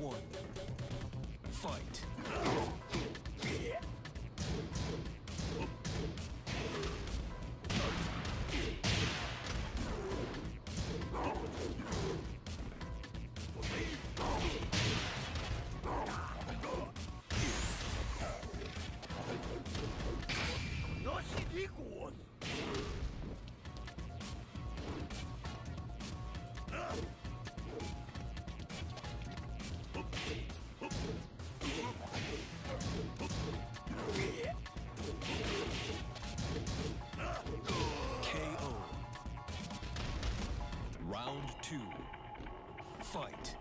one. Fight. Two. Fight.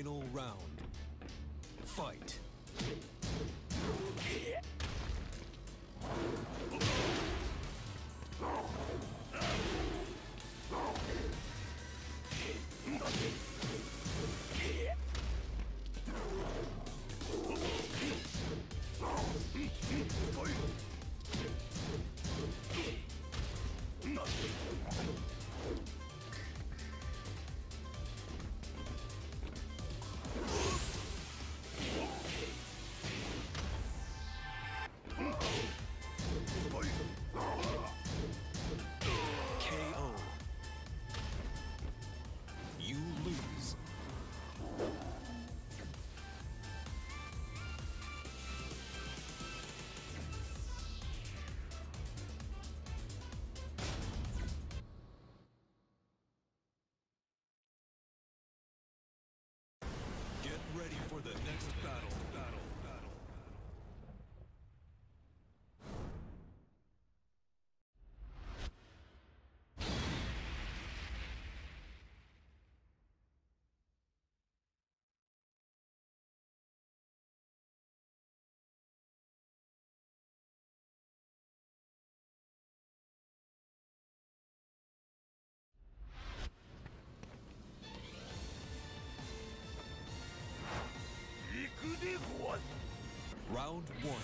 Final round. Fight. Round one.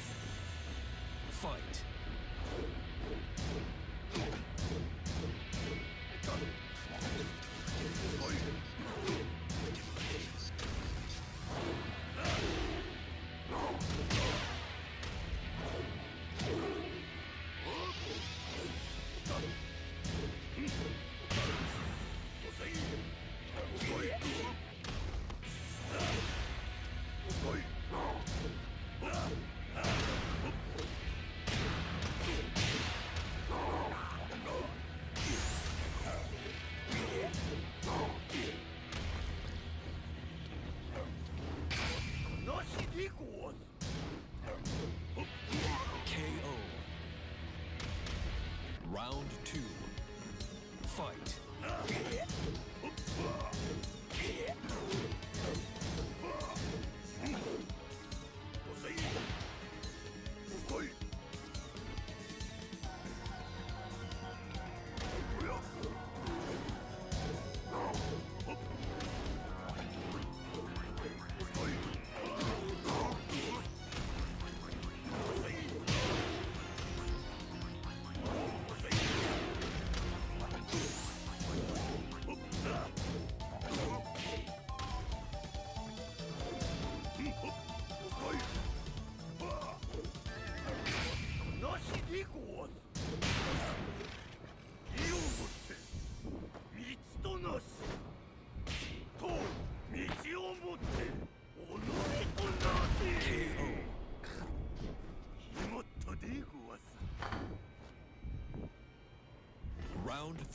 Fight.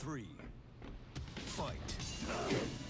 Three. Fight.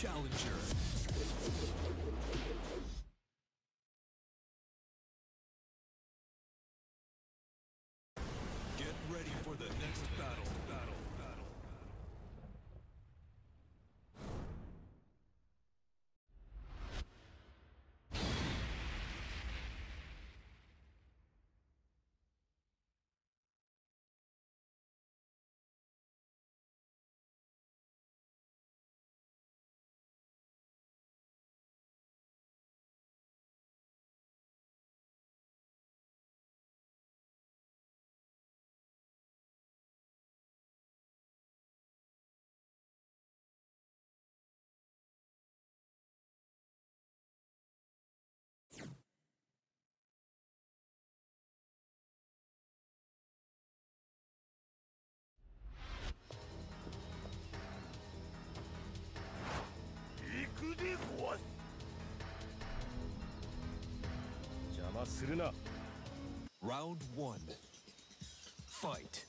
Challenger. Round one. Fight.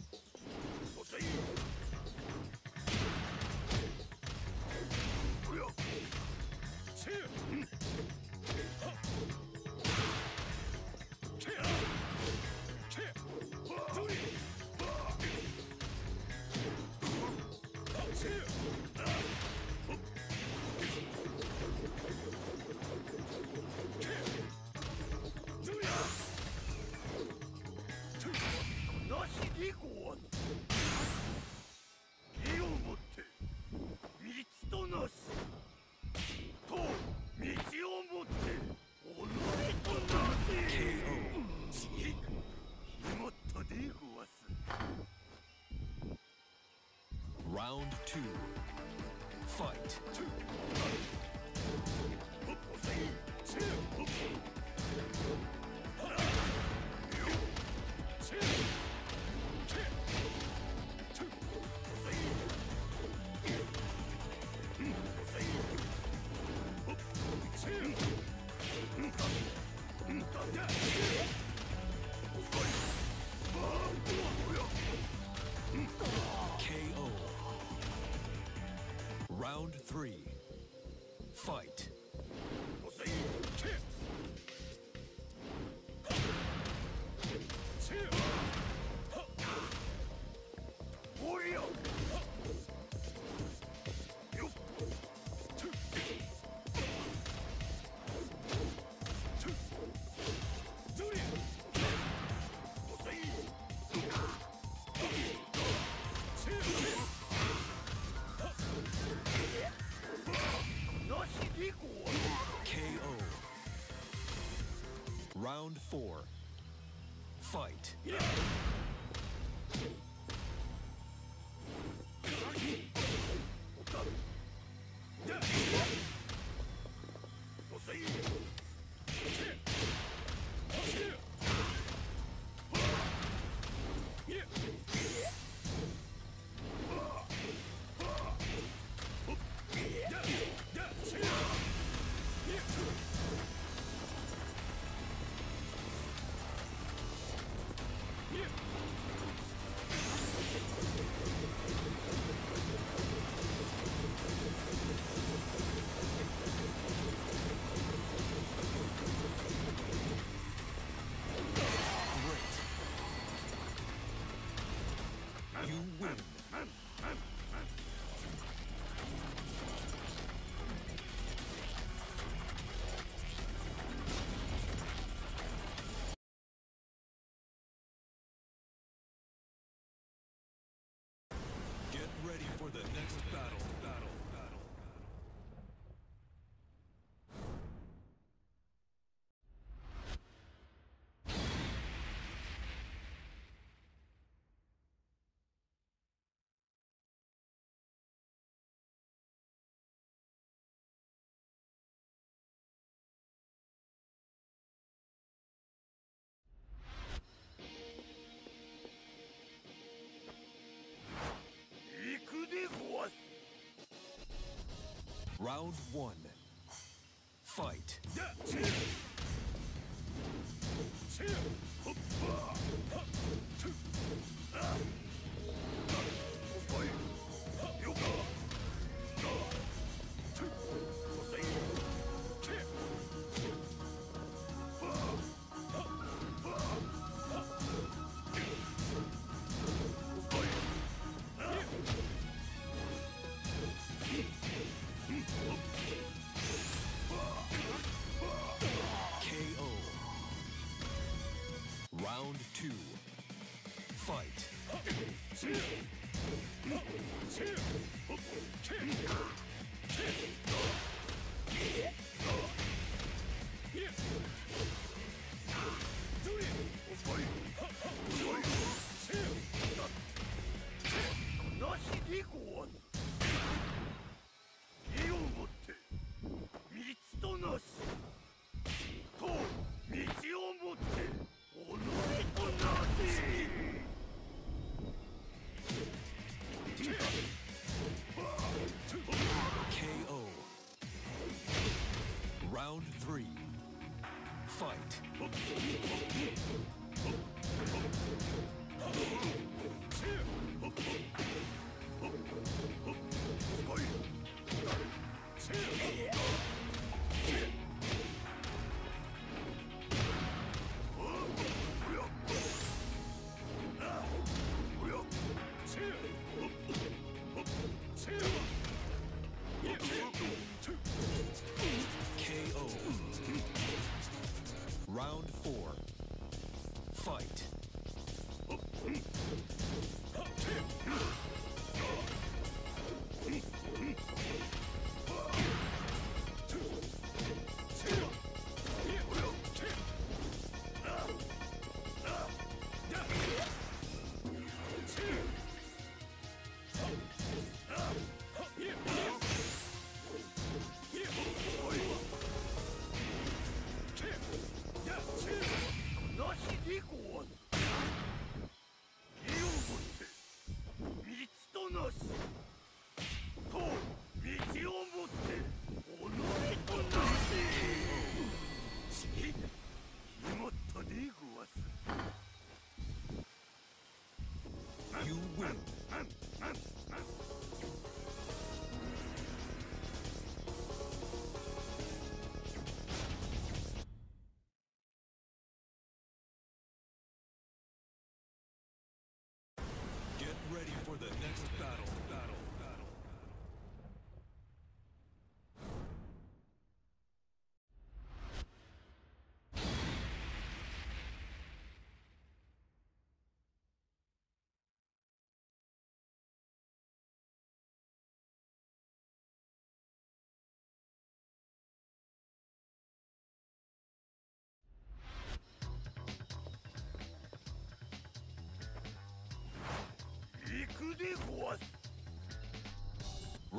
Fight. Round four. The next Round one.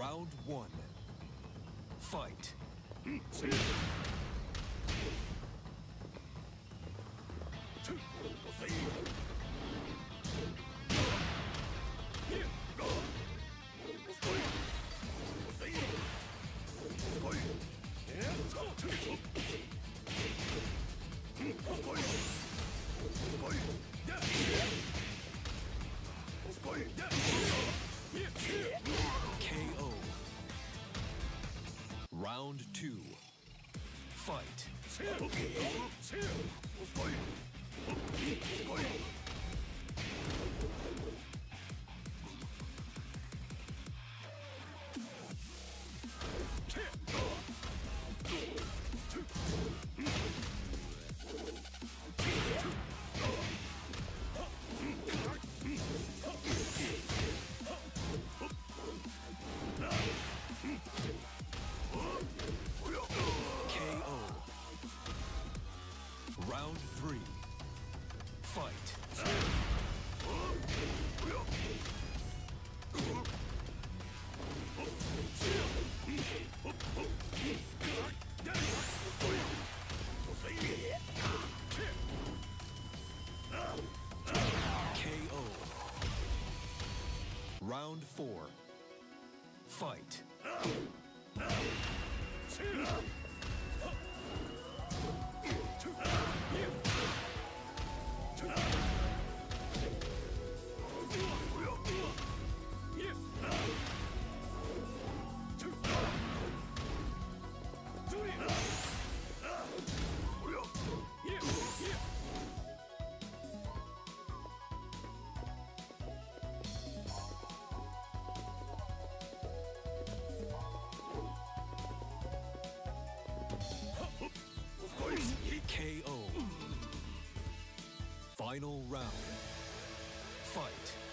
Round one. Fight. Hmm. チェーン fight. final round. Fight.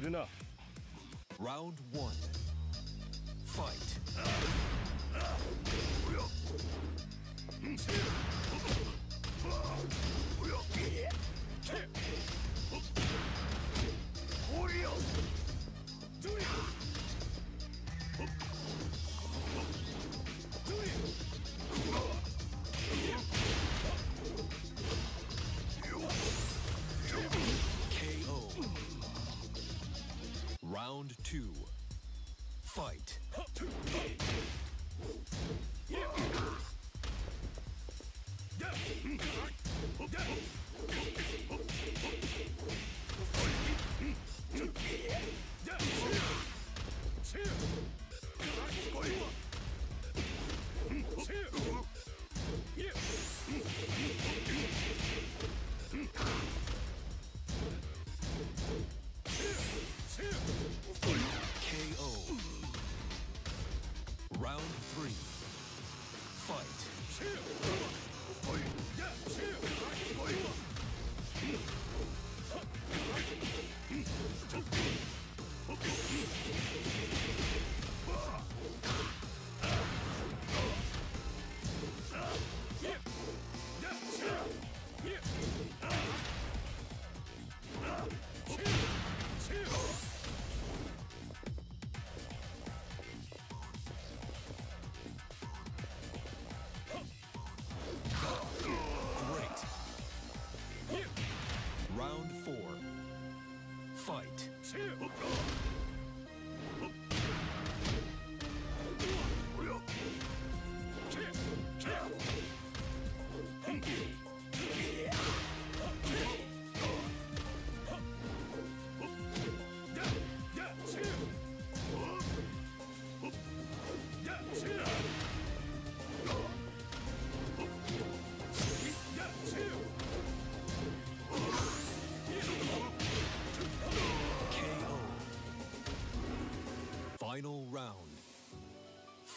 するな Round 1 Fight. Mm. fight.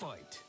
Fight.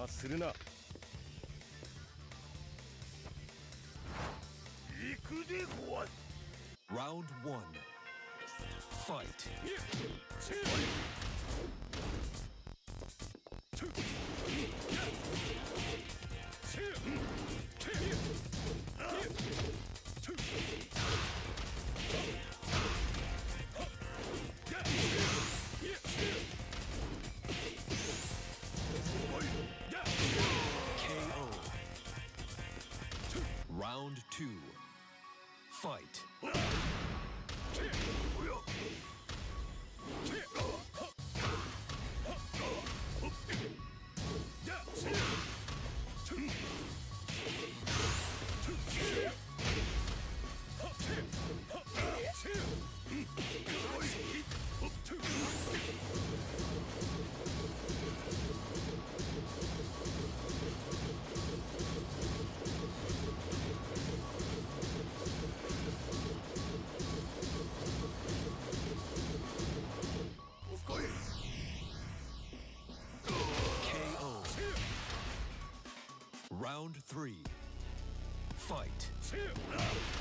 邪魔するな行くでごわす Round one. Fight. Two. Fight. Fight.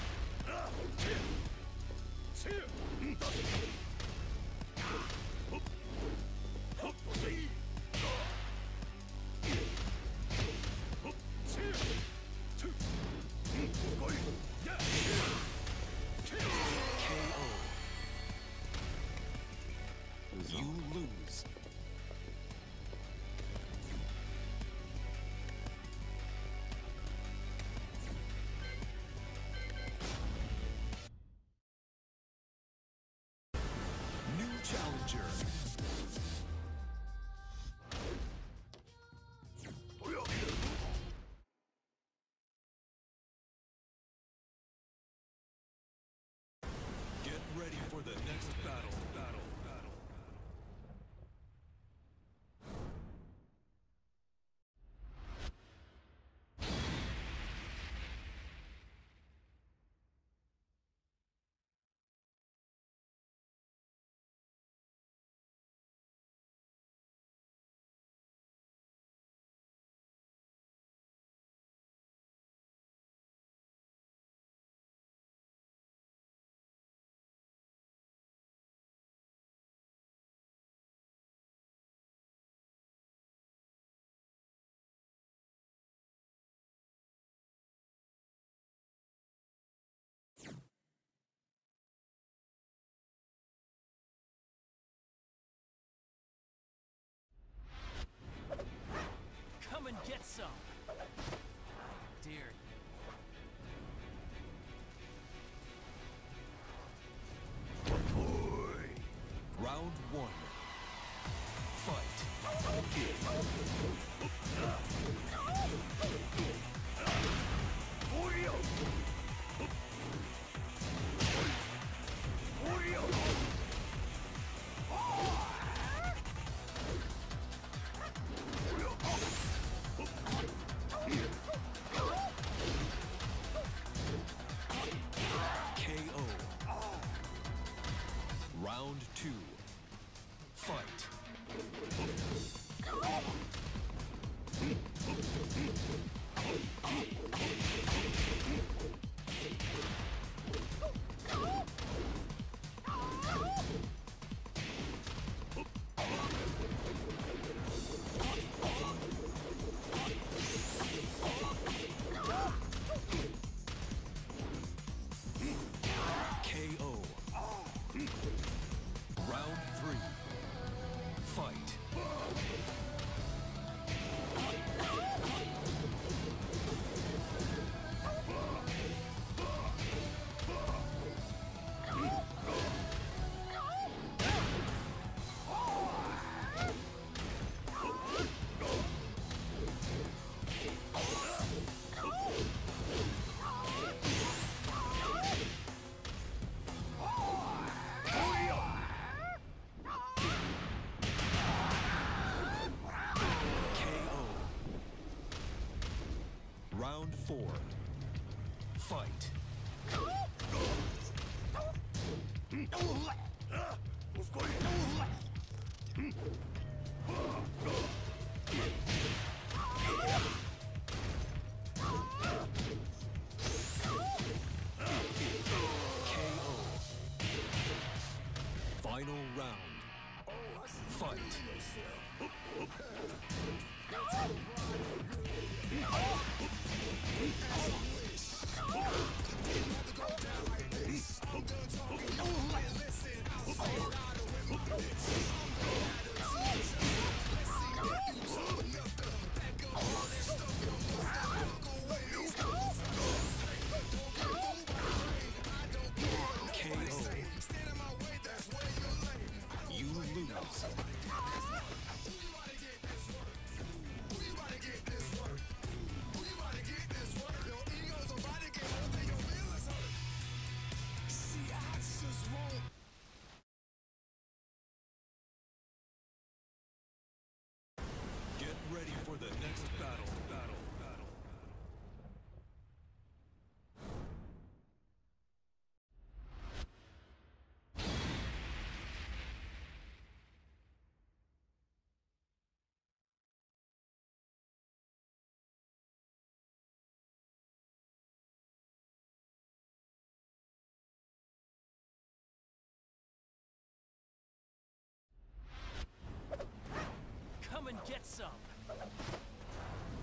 get some. How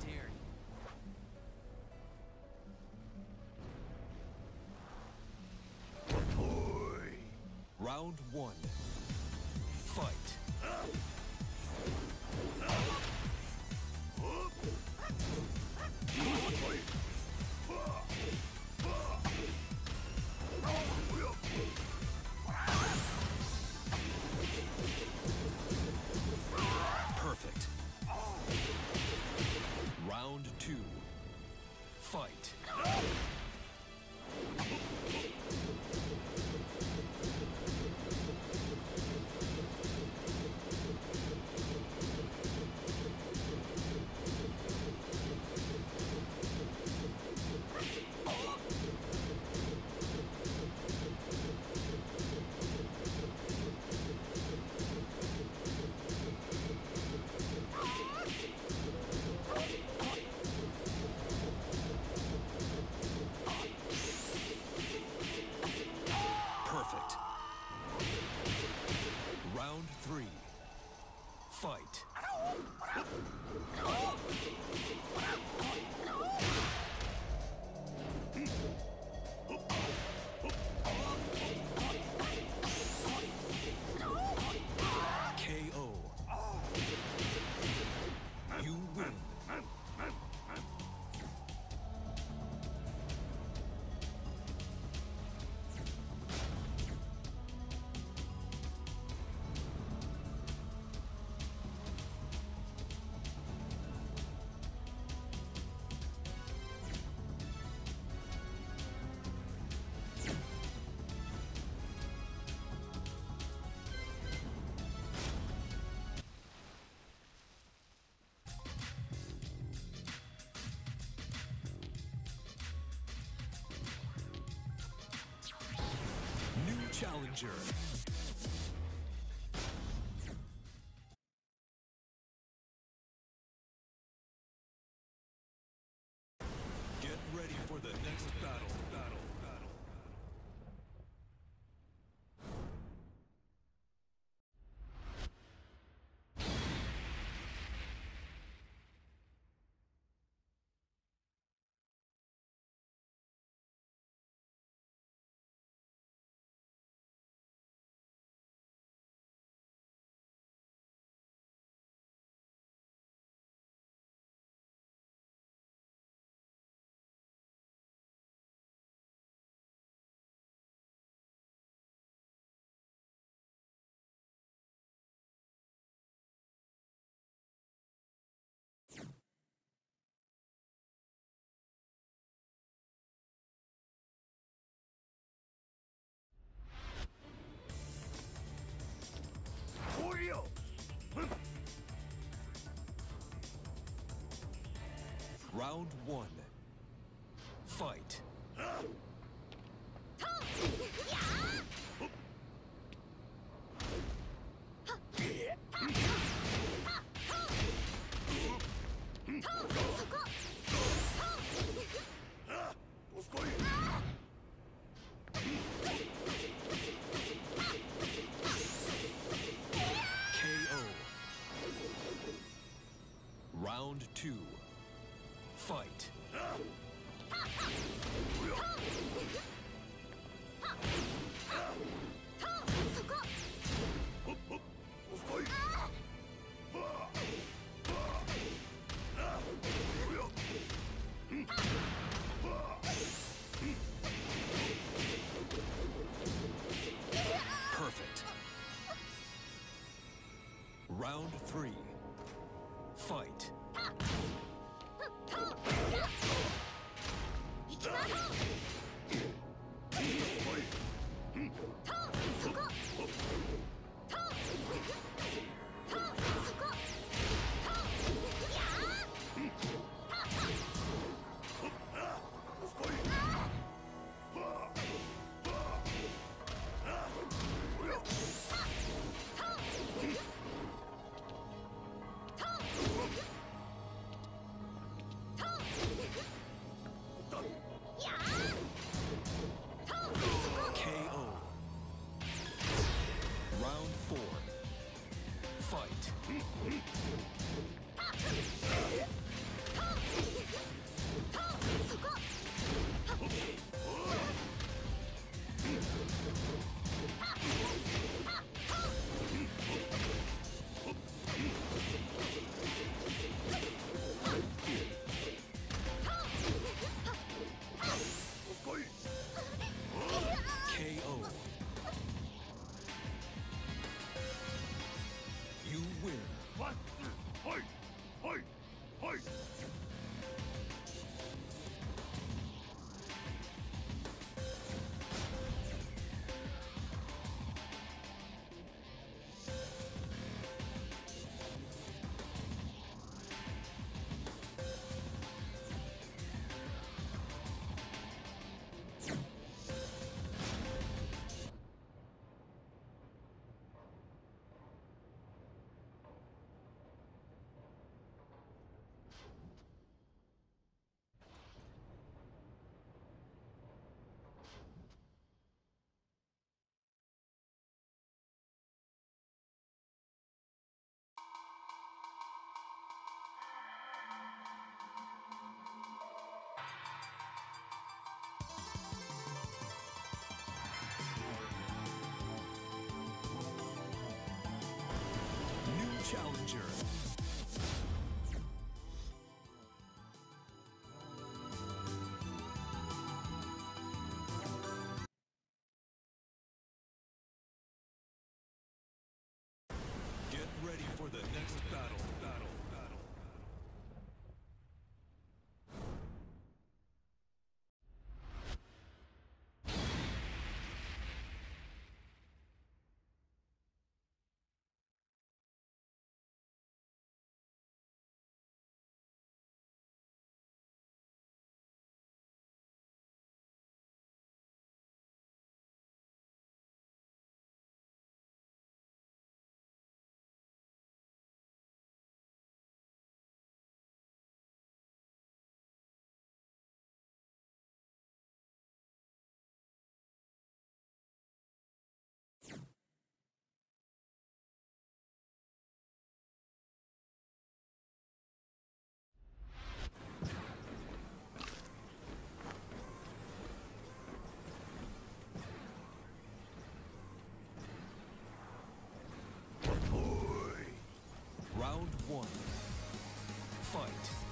dare you. Round one. Fight. fight. challenger. Round one. Fight. fight. Perfect. Round three. Fight. the next battle. one. Fight.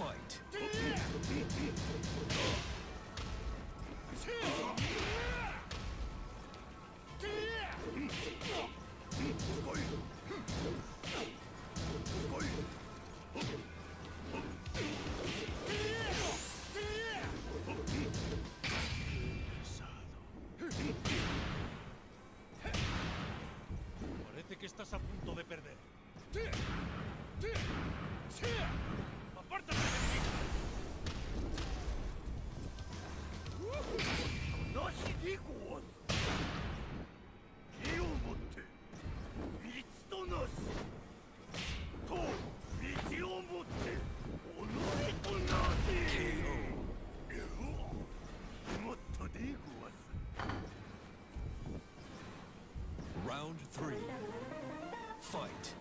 fight. three, fight.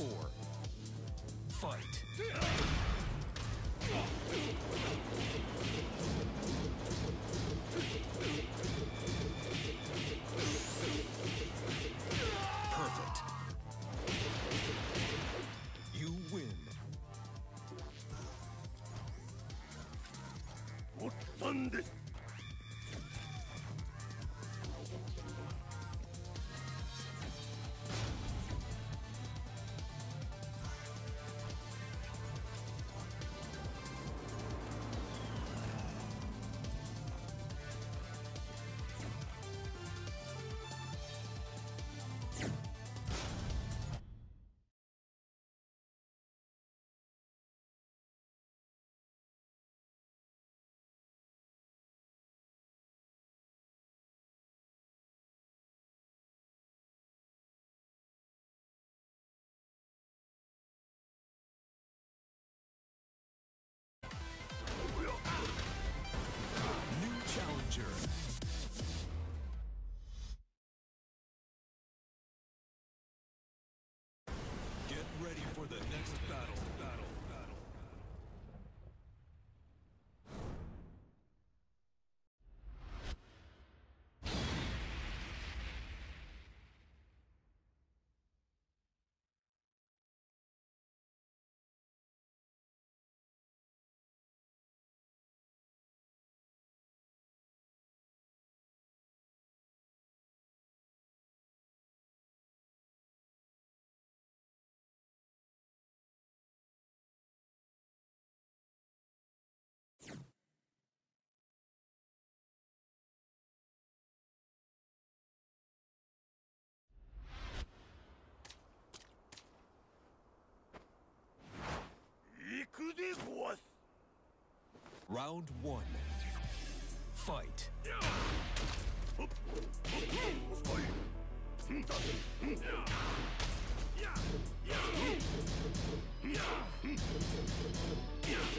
four. Fight. Perfect. You win. What fun this Round one. Fight.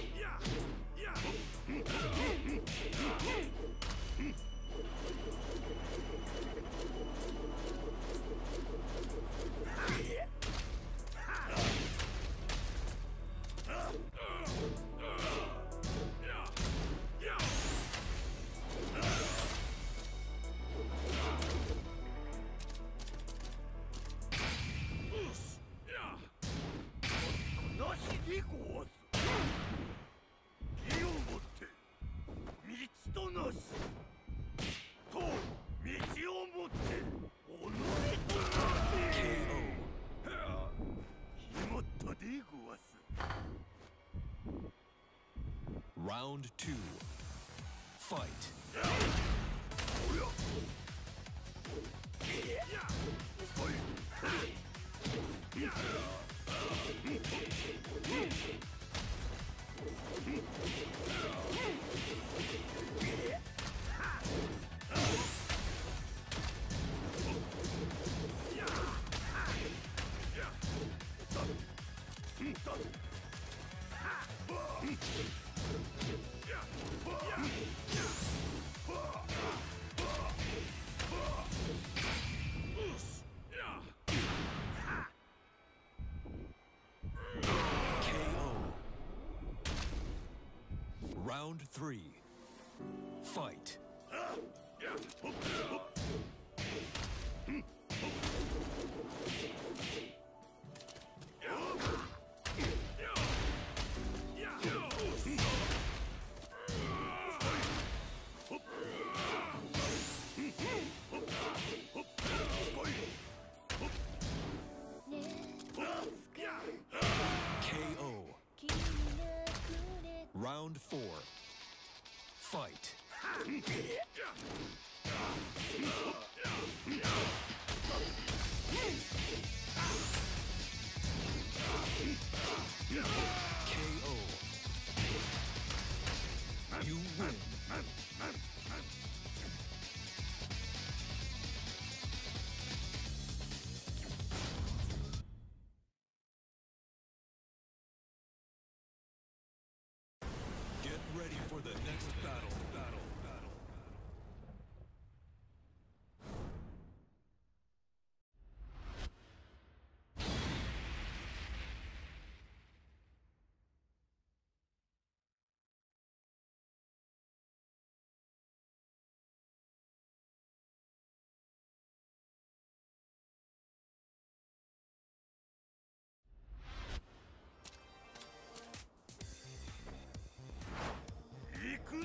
two, fight. Round three. Fight. Ah!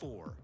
four.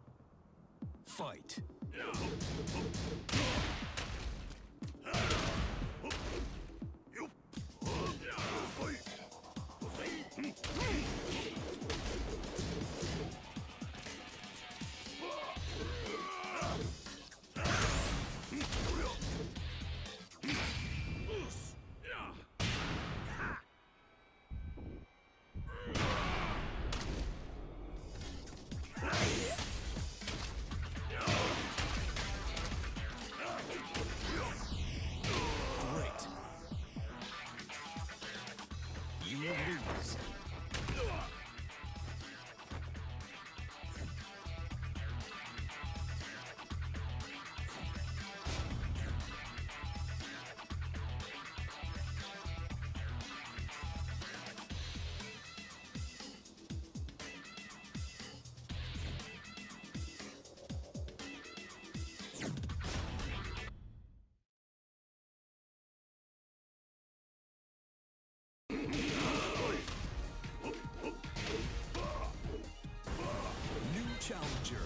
Challenger.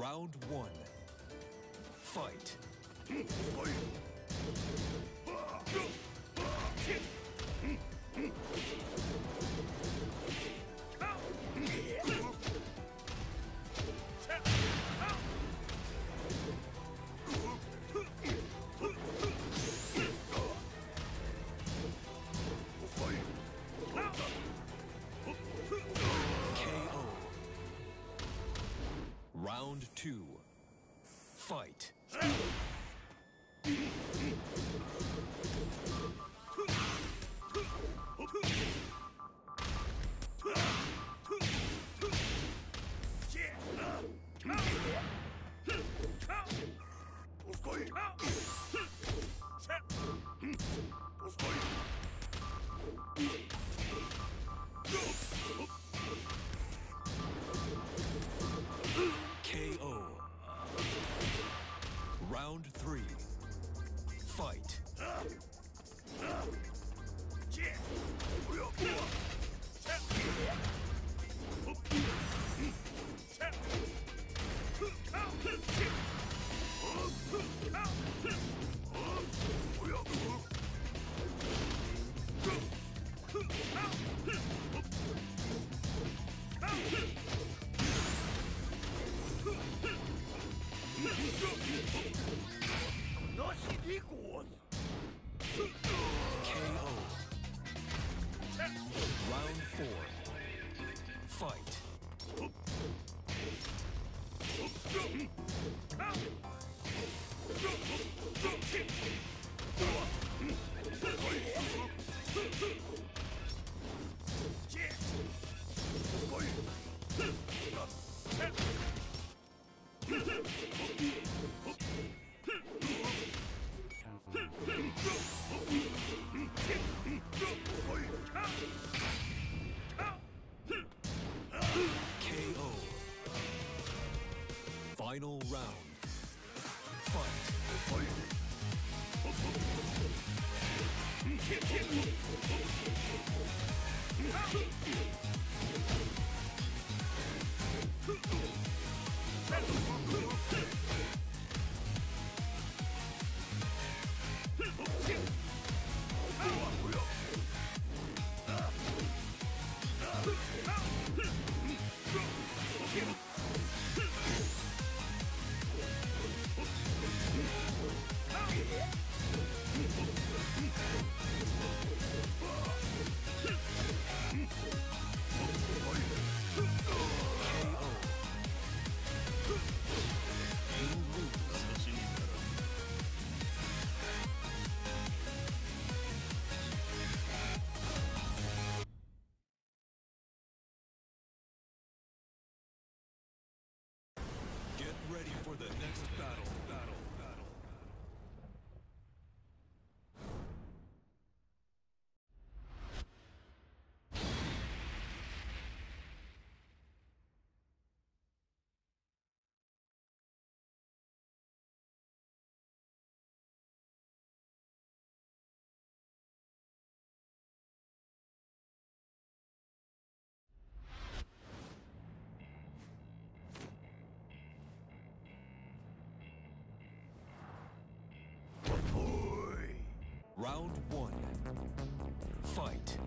Round one. Fight. Round one. Fight.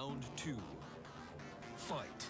Round two. Fight.